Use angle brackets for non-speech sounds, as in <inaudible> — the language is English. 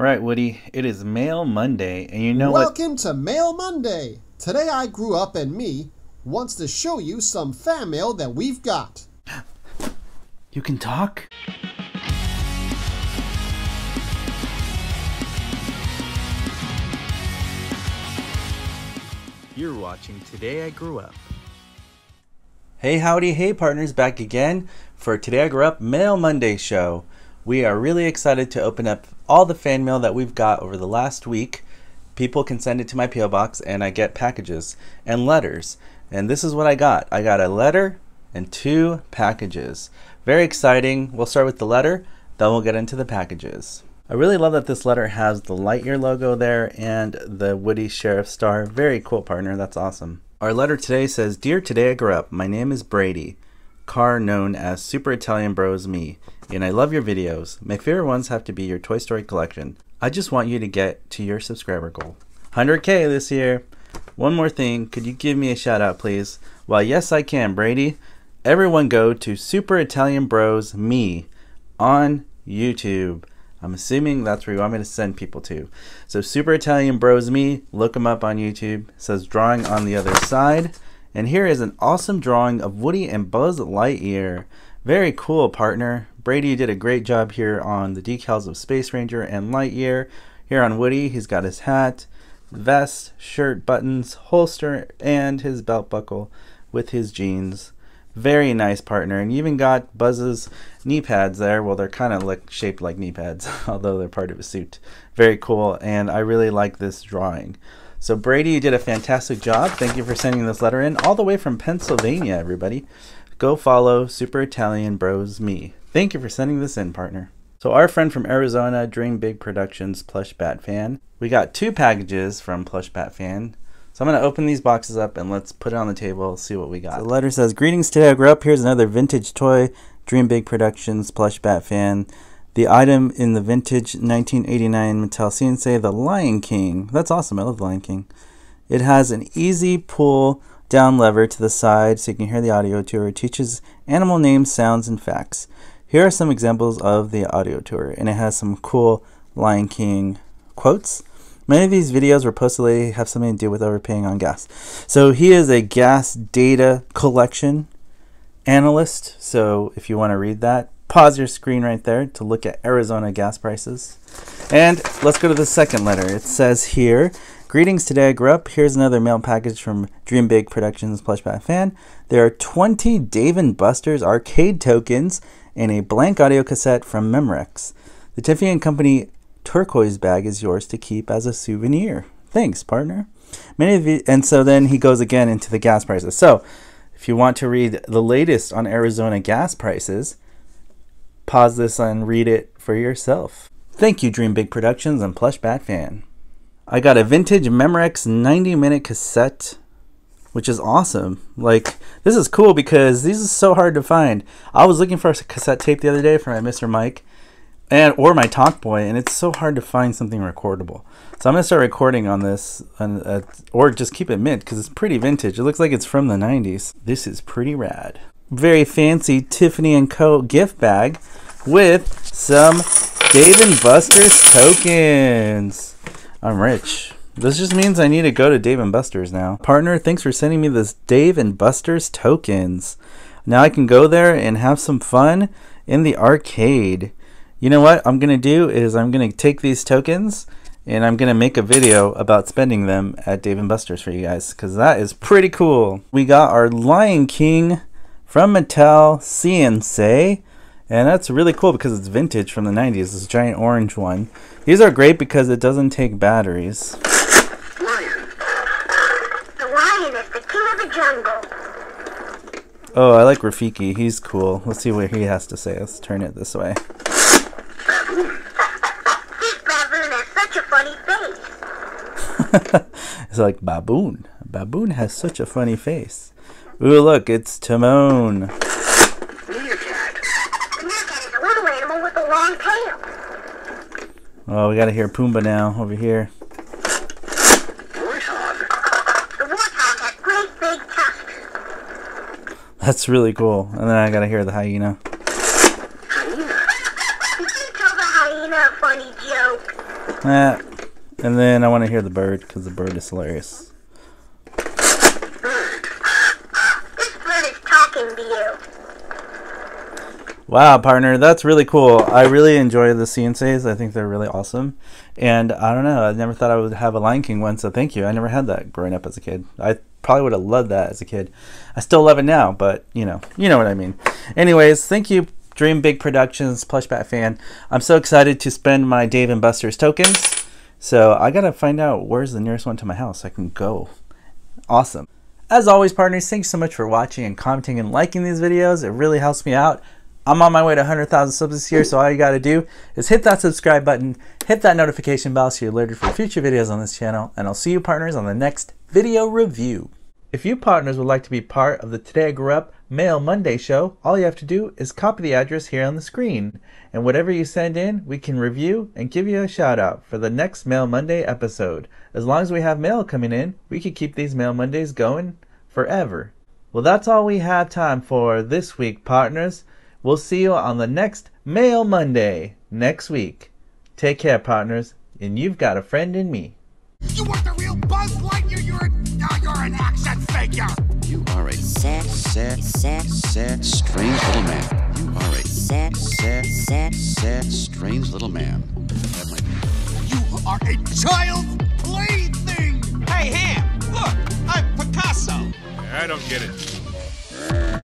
All right, Woody, it is Mail Monday, and you know what? Welcome what? to Mail Monday. Today I grew up and me wants to show you some fan mail that we've got. You can talk? You're watching Today I Grew Up. Hey, howdy, hey, partners, back again for Today I Grew Up Mail Monday show. We are really excited to open up all the fan mail that we've got over the last week. People can send it to my P.O. box, and I get packages and letters. And this is what I got I got a letter and two packages. Very exciting. We'll start with the letter, then we'll get into the packages. I really love that this letter has the Lightyear logo there and the Woody Sheriff star. Very cool partner. That's awesome. Our letter today says, Dear Today I Grew Up, my name is Brady, car known as Super Italian Bros Me, and I love your videos. My favorite ones have to be your Toy Story collection. I just want you to get to your subscriber goal. 100k this year. One more thing, could you give me a shout out, please? Well, yes, I can, Brady. Everyone go to Super Italian Bros Me on YouTube. I'm assuming that's where you want me to send people to. So Super Italian Bros Me, look them up on YouTube. It says drawing on the other side. And here is an awesome drawing of Woody and Buzz Lightyear. Very cool, partner. Brady did a great job here on the decals of Space Ranger and Lightyear. Here on Woody, he's got his hat, vest, shirt, buttons, holster, and his belt buckle with his jeans. Very nice partner. And you even got Buzz's knee pads there. Well, they're kind of like shaped like knee pads, <laughs> although they're part of a suit. Very cool. And I really like this drawing. So, Brady, you did a fantastic job. Thank you for sending this letter in all the way from Pennsylvania, everybody. Go follow Super Italian Bros Me. Thank you for sending this in, partner. So, our friend from Arizona, Dream Big Productions Plush Bat Fan, we got two packages from Plush Bat Fan. So I'm going to open these boxes up and let's put it on the table, see what we got. So the letter says, Greetings today, I grew up. Here's another vintage toy, Dream Big Productions plush bat fan. The item in the vintage 1989 Mattel See 'n Say, The Lion King. That's awesome. I love The Lion King. It has an easy pull down lever to the side so you can hear the audio tour. It teaches animal names, sounds, and facts. Here are some examples of the audio tour, and it has some cool Lion King quotes. Many of these videos reportedly have something to do with overpaying on gas. So he is a gas data collection analyst. So if you want to read that, pause your screen right there to look at Arizona gas prices. And let's go to the second letter. It says here, Greetings today, I grew up. Here's another mail package from Dream Big Productions Plush Bat Fan. There are 20 Dave and Buster's arcade tokens and a blank audio cassette from Memorex. The Tiffany and Company turquoise bag is yours to keep as a souvenir. Thanks, partner. Many of you, and so then he goes again into the gas prices. So, if you want to read the latest on Arizona gas prices, pause this and read it for yourself. Thank you, Dream Big Productions and Plush Bat Fan. I got a vintage Memorex 90 minute cassette, which is awesome. Like, this is cool because these are so hard to find. I was looking for a cassette tape the other day for my Mr. Mike, and or my Talk Boy, and it's so hard to find something recordable. So I'm gonna start recording on this, and uh, or just keep it mint because it's pretty vintage. It looks like it's from the '90s. This is pretty rad. Very fancy Tiffany and Co. gift bag with some Dave and Buster's tokens. I'm rich. This just means I need to go to Dave and Buster's now. Partner, thanks for sending me this Dave and Buster's tokens. Now I can go there and have some fun in the arcade you know what I'm going to do is I'm going to take these tokens and I'm going to make a video about spending them at Dave & Buster's for you guys because that is pretty cool. We got our Lion King from Mattel See 'n Say and that's really cool because it's vintage from the 90s, this giant orange one. These are great because it doesn't take batteries. Lion. The lion is the king of the jungle. Oh, I like Rafiki. He's cool. Let's see what he has to say. Let's turn it this way. it's like baboon. Baboon has such a funny face. <laughs> It's Timon. Meerkat. The has such a funny face. Ooh, look, it's tail. Oh, we gotta hear Pumbaa now over here. Warthog. The warthog has great big tusks. That's really cool. And then I gotta hear the hyena. Hyena. Did you tell the hyena a funny joke? Eh. And then I want to hear the bird because the bird is hilarious. This bird you. Wow, partner, that's really cool. I really enjoy the See 'n Says. I think they're really awesome. And I don't know, I never thought I would have a Lion King one, so thank you. I never had that growing up as a kid. I probably would have loved that as a kid. I still love it now, but you know, you know what I mean. Anyways, thank you, Dream Big Productions, Plush Bat fan. I'm so excited to spend my Dave and Buster's tokens. So I gotta find out where's the nearest one to my house. I can go. Awesome. As always, partners, thanks so much for watching and commenting and liking these videos. It really helps me out. I'm on my way to 100,000 subs this year, so all you got to do is hit that subscribe button, hit that notification bell so you're alerted for future videos on this channel, and I'll see you partners on the next video review. If you partners would like to be part of the Today I Grew Up Mail Monday show, all you have to do is copy the address here on the screen, and whatever you send in, we can review and give you a shout out for the next Mail Monday episode. As long as we have mail coming in, we could keep these Mail Mondays going forever. Well, that's all we have time for this week, partners. We'll see you on the next Mail Monday next week. Take care, partners, and you've got a friend in me. You want the real Buzz Lightyear? You're you're an. You are a sad, sad, sad, sad, strange little man. You are a sad, sad, sad, sad, strange little man. That might be- You are a child's plaything. Hey, Hamm, look, I'm Picasso. I don't get it.